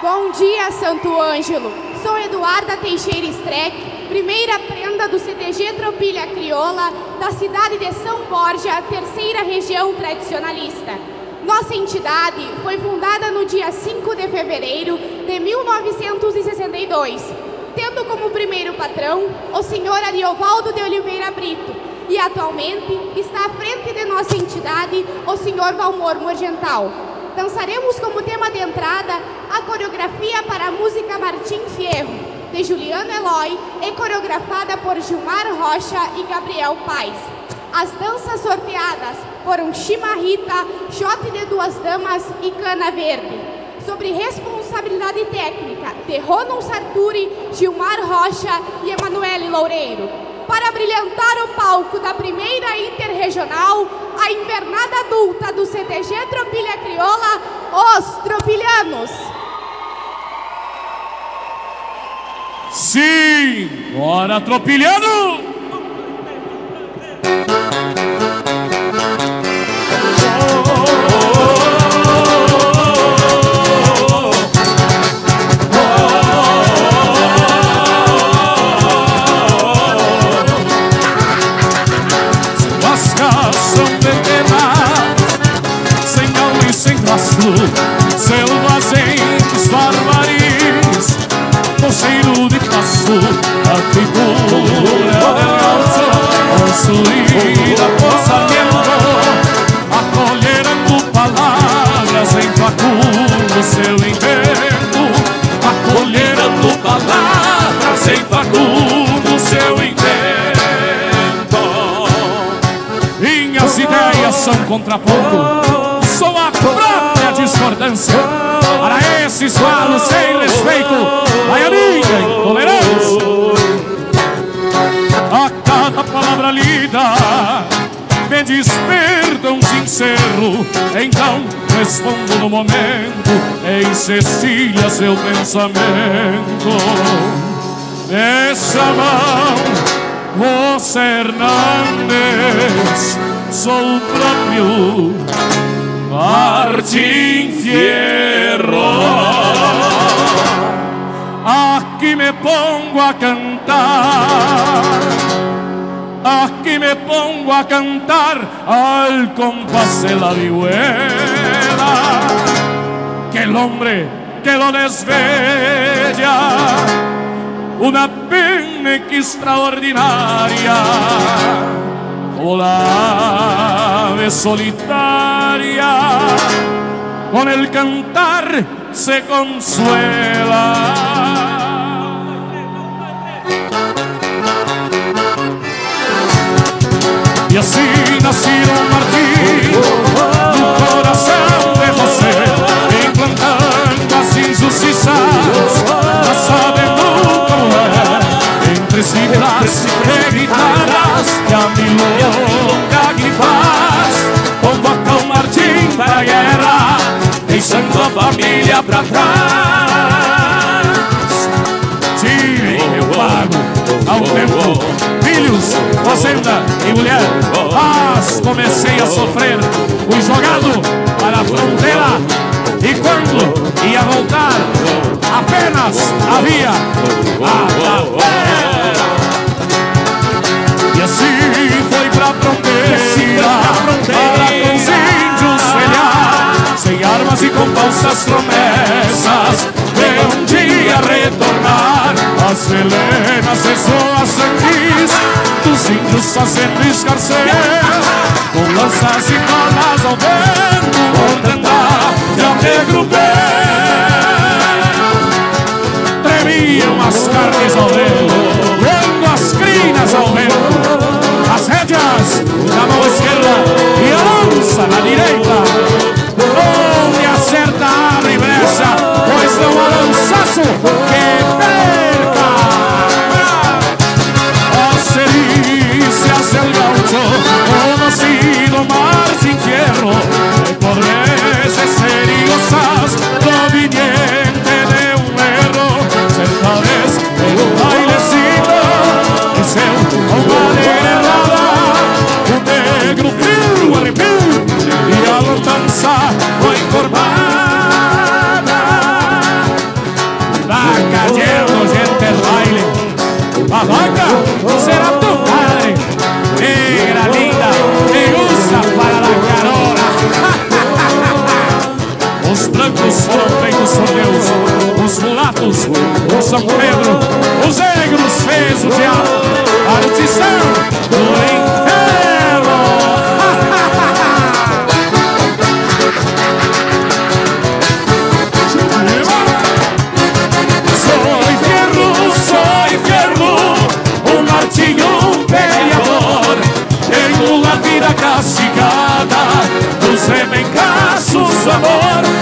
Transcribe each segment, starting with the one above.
Bom dia, Santo Ângelo. Sou Eduarda Teixeira Streck, primeira prenda do CTG Tropilha Crioula, da cidade de São Borja, terceira região tradicionalista. Nossa entidade foi fundada no dia 5 de fevereiro de 1962, tendo como primeiro patrão o senhor Ariovaldo de Oliveira Brito, e atualmente está à frente de nossa entidade o senhor Valmor Morgental. Dançaremos como tema de entrada a coreografia para a música Martim Fierro, de Juliano Eloy e coreografada por Gilmar Rocha e Gabriel Paes. As danças sorteadas foram Chimarrita, Jote de Duas Damas e Cana Verde. Sobre responsabilidade técnica de Ronon Sarturi, Gilmar Rocha e Emanuele Loureiro. Para brilhantar o palco da primeira interregional, a invernada adulta do CTG Tropilha Crioula, os Tropilhanos. Sim! Bora, Tropilhano! Selvas em barbaries, moceiro de passo, a figura del alto, construída por Sarmiento, acolherando palavras em Facundo, seu invento, acolherando palavras em Facundo, seu invento. Minhas ideias são contraponto, Falos sem respeito, baianinha intolerância. A cada palavra lida, me desperta um sincero. Então respondo no momento, em Cecília seu pensamento. Nessa mão, você Hernandes, sou o próprio Martim Fierro. Aqui me pongo a cantar, aquí me pongo a cantar al compás de la vihuela. Que el hombre que lo una pena extraordinaria como la ave solitaria, con el cantar se consuela. Y así nació Martín, un corazón de José, implantando sin sus hijas, la sabe entre sí y las família pra trás. Tirem meu pago ao tempo, filhos, fazenda e mulher, mas comecei a sofrer, fui jogado para a fronteira, e quando ia voltar, apenas havia a tapera. Falsas promessas, de um dia retornar. As helenas suas sanguis, dos índios fazendo escarceio, com lanças e cordas ao vento, por andar de negro pé. Tremiam as carnes ao vento, vendo as crinas ao vento, as rédeas na mão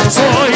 amor.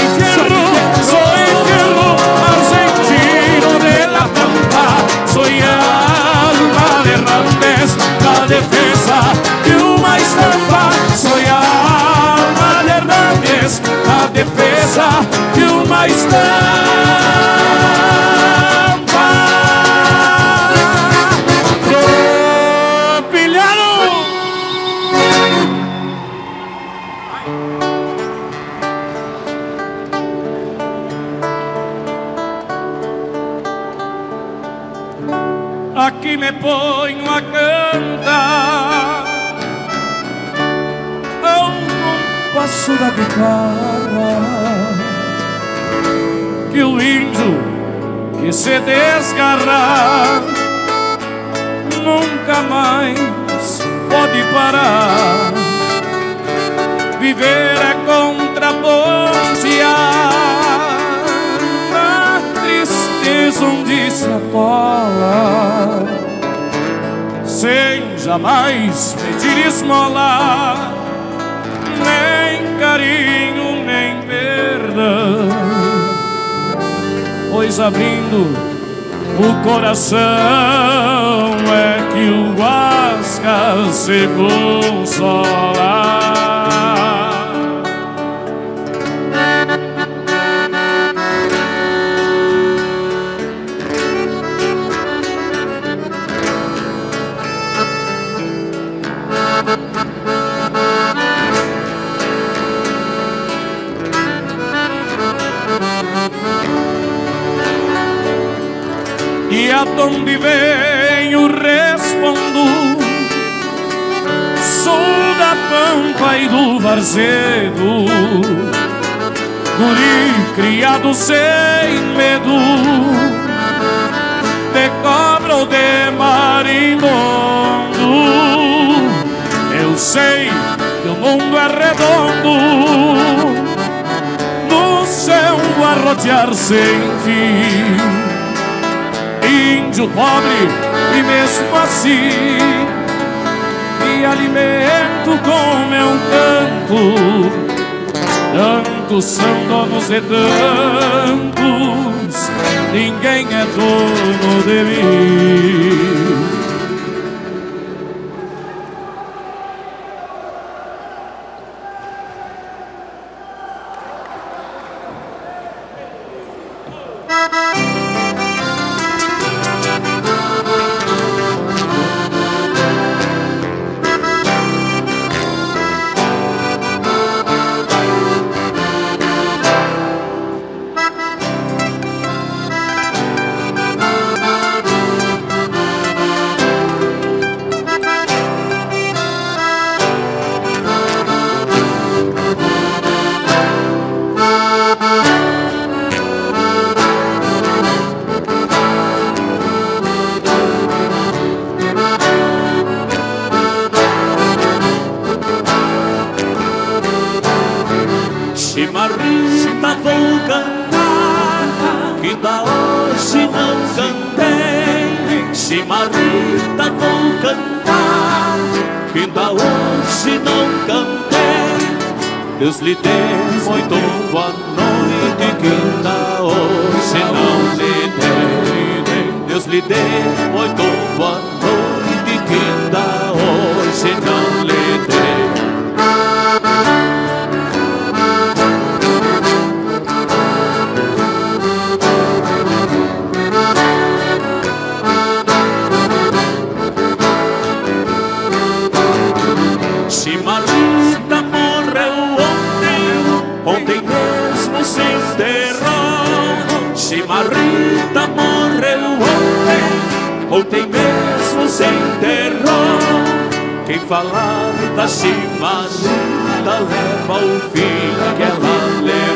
Nunca mais pode parar. Viver é contrapontear a tristeza onde se apola, sem jamais pedir esmola, nem carinho, nem perdão. Pois abrindo o coração é que o Guasca se consola. E aonde venho respondo. Sou da pampa e do varzedo. Guri criado sem medo. De cobra ou de marimbondo. Eu sei que o mundo é redondo. No céu a rodear sem fim índio pobre e mesmo assim me alimento com meu canto. Tantos são donos de tantos, ninguém é dono de mim. Chimarrita vou cantar Que da hoje não cantei. Deus lhe dê muito boa noite Que da hoje não lhe dei. Deus lhe dê muito boa noite Que da hoje não lhe dei ontem, mesmo se enterrou. Quem falar da chimarrita leva o fim que ela levou.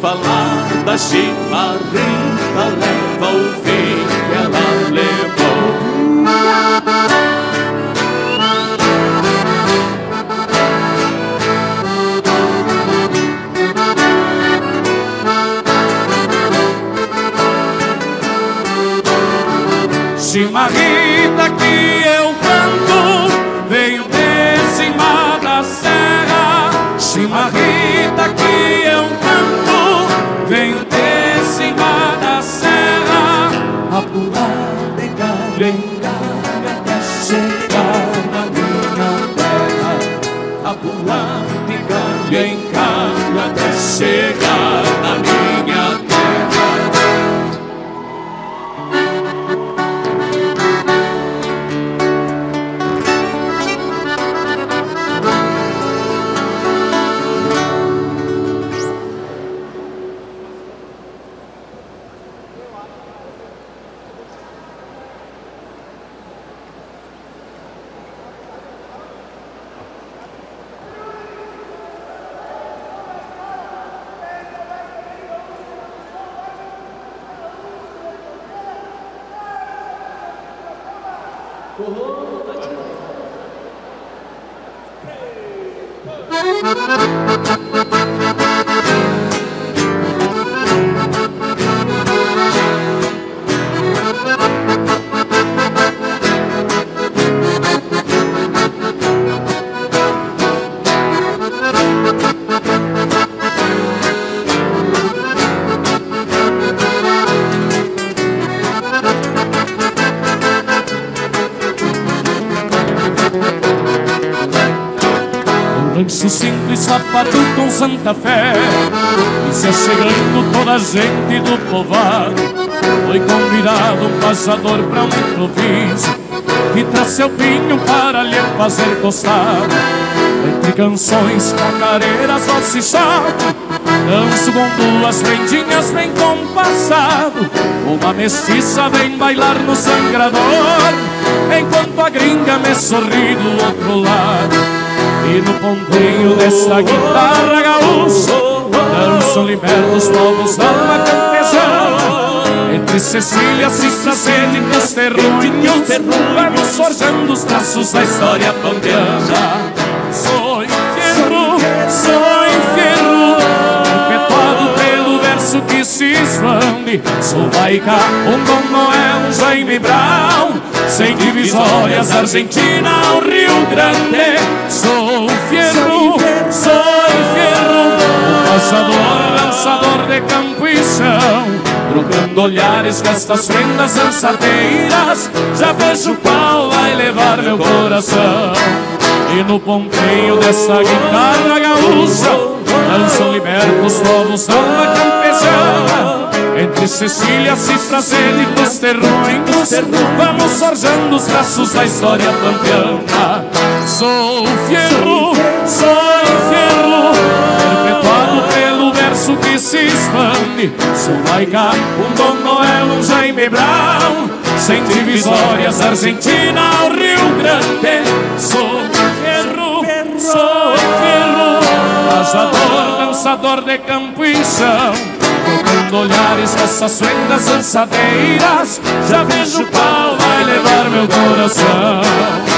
falar da chimarrita leva o fim que ela levou. Chimarrita que eu canto veio de cima da serra. Chimarrita que eu canto veio de cima da serra. A pular de galho em galho até chegar na minha terra. A pular de galho em galho até chegar Thank you. Rancho simples, sapato com Santa Fé. E se chegando toda a gente do povoado Foi convidado um pajador para um improviso Que traz seu pinho para lhe fazer costado Entre canções, cacareiras, doce e chato Danço com duas prendinhas bem compassado. Uma mestiça vem bailar no sangrador Enquanto a gringa me sorri do outro lado e no ponteio dessa guitarra gaúcha Dançam povos da alma campesana Entre Cecília, Cissa, Sede e os terruinhos Vamos forjando os traços da história pampeana. Sou fierro, sou fierro Perpetuado pelo verso que se expande. Sou Baica, um Dom Noel, um Jaime Brown. Sem divisórias, Argentina ao Rio Grande. Sou passador, lançador de campo e chão. Trocando olhares com estas prendas dançadeiras, já vejo qual vai levar meu coração. E no ponteio dessa guitarra gaúcha, dançam libertos povos da alma campesana. Entre Cecília, Cifra, Sede e dos terruinhos Vamos forjando os traços da história pampeana Sou fierro, sou fierro Sou laica, um Dom Noel, um Jaime Brown Sem divisórias, Argentina ao Rio Grande. Sou fierro, sou fierro Pajador, dançador de campo e chão Trocando olhares com essas suendas dançadeiras. Já vejo qual vai levar meu coração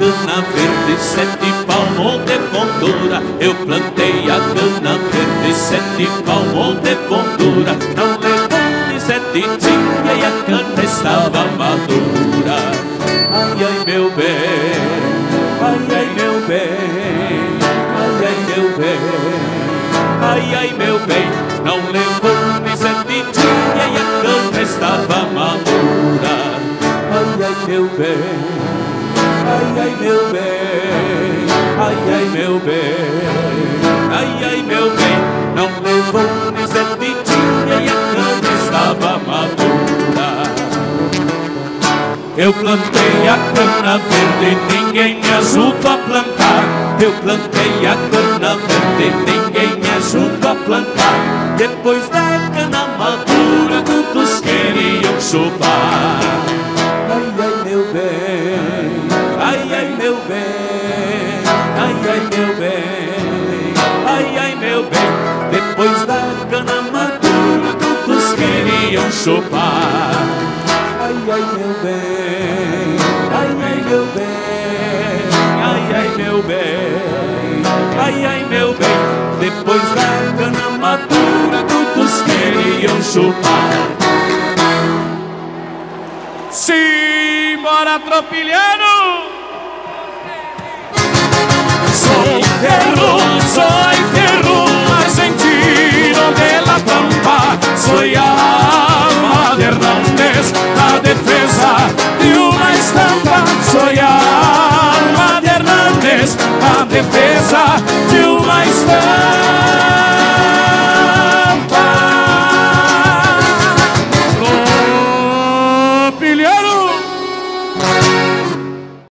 cana verde, sete palmos de fundura. Eu plantei a cana verde, sete palmos de fundura. Não levou nem sete dias e a cana estava madura. Ai, ai, meu bem, ai, ai, meu bem, ai, ai, meu bem, ai, ai, meu bem. Não levou nem sete dias e a cana estava madura. Ai, ai, meu bem. Ai, ai, meu bem, ai, ai, meu bem, não levou nem sementinha e a cana estava madura. Eu plantei a cana verde, ninguém me ajudou a plantar. Eu plantei a cana verde, ninguém me ajudou a plantar. Depois da cana madura, todos queriam chupar. Ai, meu bem, ai, ai, meu bem. Depois da cana madura, todos queriam chupar. Ai, ai, meu bem, ai, ai, meu bem, ai, ai, meu bem, ai, ai, meu bem. Depois da cana madura, todos queriam chupar. Simbora, tropilhano! Soy alma de Hernández, la defensa de una estampa. Soy alma de Hernández, la defensa de una estampa.